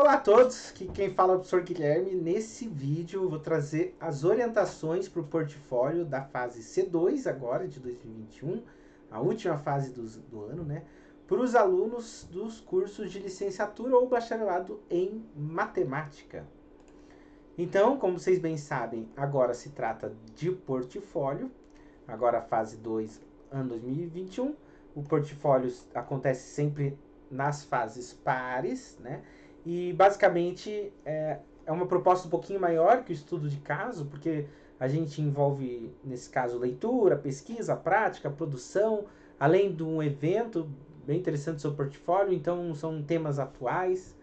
Olá a todos, aqui quem fala é o professor Guilherme. Nesse vídeo eu vou trazer as orientações para o portfólio da fase C2 agora, de 2021, a última fase do, do ano, né? Para os alunos dos cursos de licenciatura ou bacharelado em matemática. Então, como vocês bem sabem, agora se trata de portfólio, agora fase 2, ano 2021. O portfólio acontece sempre nas fases pares, né? E basicamente é, é uma proposta um pouquinho maior que o estudo de caso, porque a gente envolve, nesse caso, leitura, pesquisa, prática, produção, além de um evento bem interessante sobre portfólio, então são temas atuais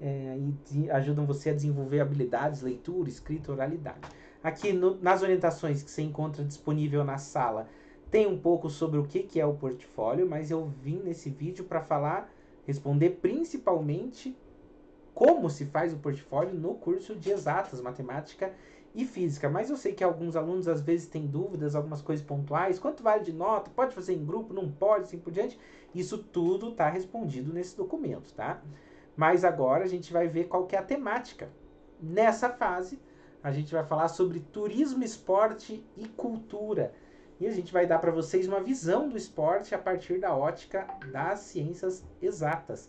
é, e ajudam você a desenvolver habilidades, leitura, escrita, oralidade. Aqui no, nas orientações que você encontra disponível na sala, tem um pouco sobre o que, que é o portfólio, mas eu vim nesse vídeo para falar, responder principalmente como se faz o portfólio no curso de exatas, matemática e física. Mas eu sei que alguns alunos às vezes têm dúvidas, algumas coisas pontuais. Quanto vale de nota? Pode fazer em grupo? Não pode? Assim por diante. Isso tudo está respondido nesse documento, tá? Mas agora a gente vai ver qual que é a temática. Nessa fase, a gente vai falar sobre turismo, esporte e cultura. E a gente vai dar para vocês uma visão do esporte a partir da ótica das ciências exatas.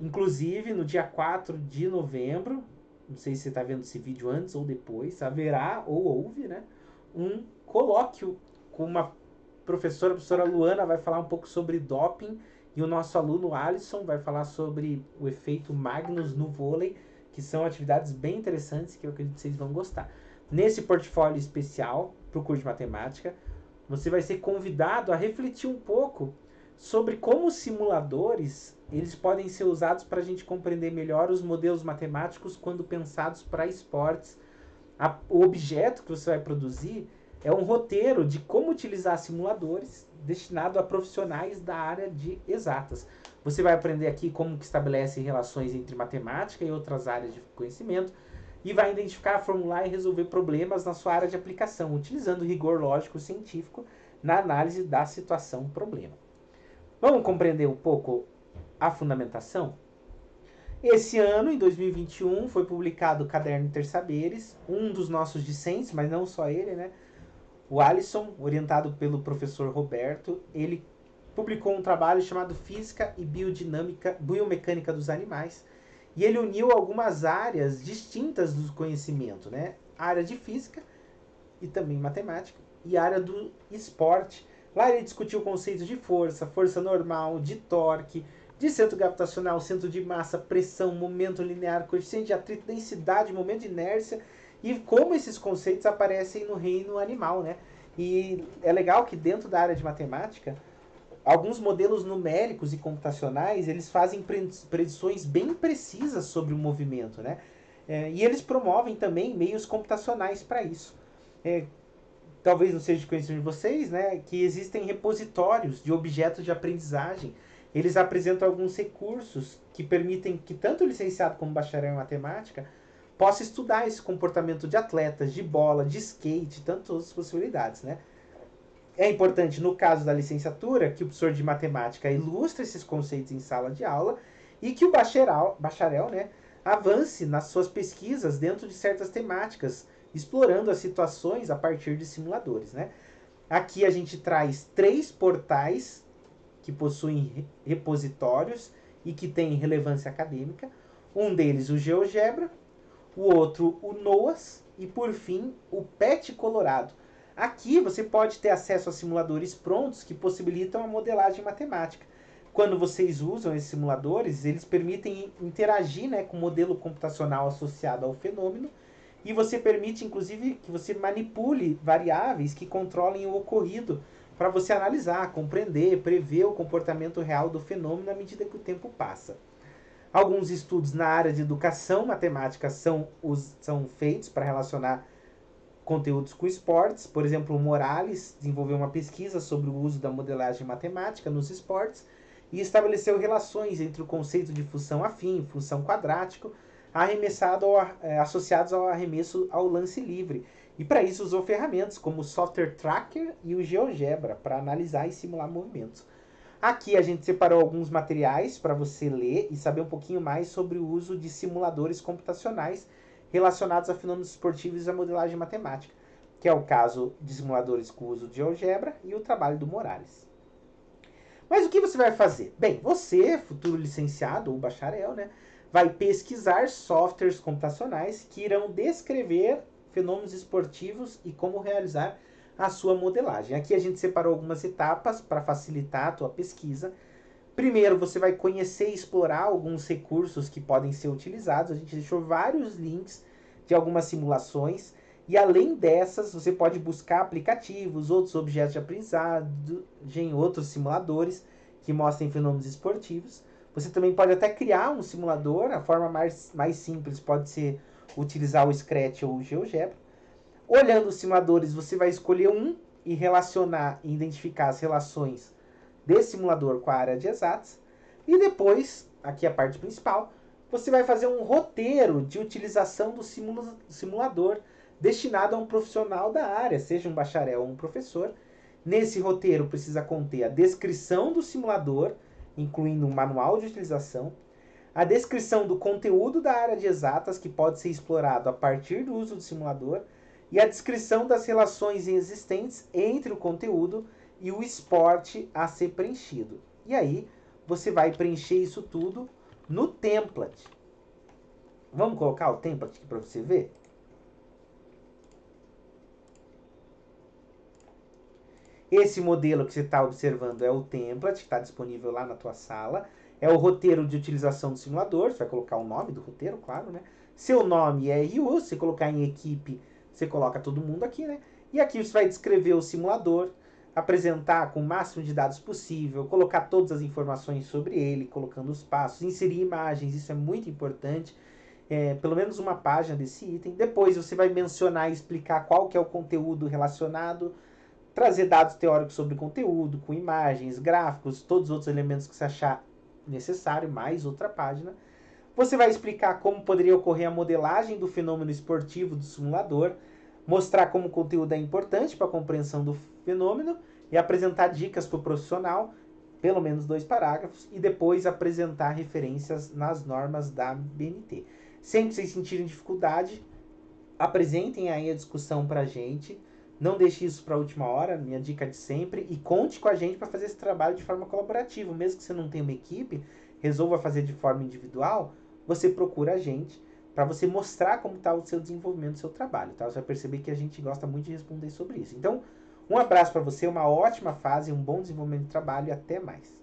Inclusive, no dia 4 de novembro, não sei se você está vendo esse vídeo antes ou depois, haverá ou houve né, um colóquio com uma professora, a professora Luana vai falar um pouco sobre doping e o nosso aluno Alisson vai falar sobre o efeito Magnus no vôlei, que são atividades bem interessantes que eu acredito que vocês vão gostar. Nesse portfólio especial para o curso de matemática, você vai ser convidado a refletir um pouco sobre como os simuladores eles podem ser usados para a gente compreender melhor os modelos matemáticos quando pensados para esportes. A, o objeto que você vai produzir é um roteiro de como utilizar simuladores destinado a profissionais da área de exatas. Você vai aprender aqui como que estabelece relações entre matemática e outras áreas de conhecimento e vai identificar, formular e resolver problemas na sua área de aplicação, utilizando rigor lógico científico na análise da situação problema. Vamos compreender um pouco a fundamentação? Esse ano, em 2021, foi publicado o Caderno Intersaberes, um dos nossos discentes, mas não só ele, né? O Alisson, orientado pelo professor Roberto, ele publicou um trabalho chamado Física e Biodinâmica, Biomecânica dos Animais, e ele uniu algumas áreas distintas do conhecimento, né? A área de física e também matemática, e a área do esporte. Lá ele discutiu conceitos de força, força normal, de torque, de centro gravitacional, centro de massa, pressão, momento linear, coeficiente de atrito, densidade, momento de inércia e como esses conceitos aparecem no reino animal, né? E é legal que dentro da área de matemática, alguns modelos numéricos e computacionais, eles fazem predições bem precisas sobre o movimento, né? É, e eles promovem também meios computacionais para isso. É, talvez não seja de conhecimento de vocês, né? Que existem repositórios de objetos de aprendizagem eles apresentam alguns recursos que permitem que tanto o licenciado como o bacharel em matemática possa estudar esse comportamento de atletas, de bola, de skate, tantas possibilidades, né? É importante, no caso da licenciatura, que o professor de matemática ilustre esses conceitos em sala de aula e que o bacharel, bacharel né, avance nas suas pesquisas dentro de certas temáticas, explorando as situações a partir de simuladores. Né? Aqui a gente traz três portais que possuem repositórios e que têm relevância acadêmica. Um deles o GeoGebra, o outro o NOAS e por fim o PET Colorado. Aqui você pode ter acesso a simuladores prontos que possibilitam a modelagem matemática. Quando vocês usam esses simuladores, eles permitem interagir né, com o modelo computacional associado ao fenômeno e você permite, inclusive, que você manipule variáveis que controlem o ocorrido para você analisar, compreender, prever o comportamento real do fenômeno à medida que o tempo passa. Alguns estudos na área de educação matemática são, os, são feitos para relacionar conteúdos com esportes. Por exemplo, o Morales desenvolveu uma pesquisa sobre o uso da modelagem matemática nos esportes e estabeleceu relações entre o conceito de função afim, função quadrático, arremessado ao, é, associados ao arremesso ao lance livre e para isso usou ferramentas como o Software Tracker e o GeoGebra para analisar e simular movimentos. Aqui a gente separou alguns materiais para você ler e saber um pouquinho mais sobre o uso de simuladores computacionais relacionados a fenômenos esportivos e a modelagem matemática, que é o caso de simuladores com uso de algebra e o trabalho do Morales. Mas o que você vai fazer? Bem, você, futuro licenciado ou bacharel, né, vai pesquisar softwares computacionais que irão descrever fenômenos esportivos e como realizar a sua modelagem. Aqui a gente separou algumas etapas para facilitar a tua pesquisa. Primeiro, você vai conhecer e explorar alguns recursos que podem ser utilizados. A gente deixou vários links de algumas simulações. E além dessas, você pode buscar aplicativos, outros objetos de aprendizagem, outros simuladores que mostrem fenômenos esportivos. Você também pode até criar um simulador. A forma mais, mais simples pode ser utilizar o Scratch ou o GeoGebra. Olhando os simuladores, você vai escolher um e relacionar e identificar as relações desse simulador com a área de exatas. E depois, aqui a parte principal, você vai fazer um roteiro de utilização do simulador destinado a um profissional da área, seja um bacharel ou um professor. Nesse roteiro precisa conter a descrição do simulador, incluindo um manual de utilização, a descrição do conteúdo da área de exatas que pode ser explorado a partir do uso do simulador e a descrição das relações existentes entre o conteúdo e o esporte a ser preenchido. E aí você vai preencher isso tudo no template. Vamos colocar o template aqui para você ver? Esse modelo que você está observando é o template que está disponível lá na tua sala. É o roteiro de utilização do simulador. Você vai colocar o nome do roteiro, claro, né? Seu nome é RU. Se colocar em equipe, você coloca todo mundo aqui, né? E aqui você vai descrever o simulador, apresentar com o máximo de dados possível, colocar todas as informações sobre ele, colocando os passos, inserir imagens, isso é muito importante. É, pelo menos uma página desse item. Depois você vai mencionar e explicar qual que é o conteúdo relacionado, trazer dados teóricos sobre o conteúdo, com imagens, gráficos, todos os outros elementos que você achar necessário, mais outra página. Você vai explicar como poderia ocorrer a modelagem do fenômeno esportivo do simulador, mostrar como o conteúdo é importante para a compreensão do fenômeno e apresentar dicas para o profissional, pelo menos dois parágrafos, e depois apresentar referências nas normas da BNT. Sempre que vocês sentirem dificuldade, apresentem aí a discussão para a gente. Não deixe isso para a última hora, minha dica de sempre, e conte com a gente para fazer esse trabalho de forma colaborativa. Mesmo que você não tenha uma equipe, resolva fazer de forma individual, você procura a gente para você mostrar como está o seu desenvolvimento do seu trabalho. Tá? Você vai perceber que a gente gosta muito de responder sobre isso. Então, um abraço para você, uma ótima fase, um bom desenvolvimento de trabalho e até mais.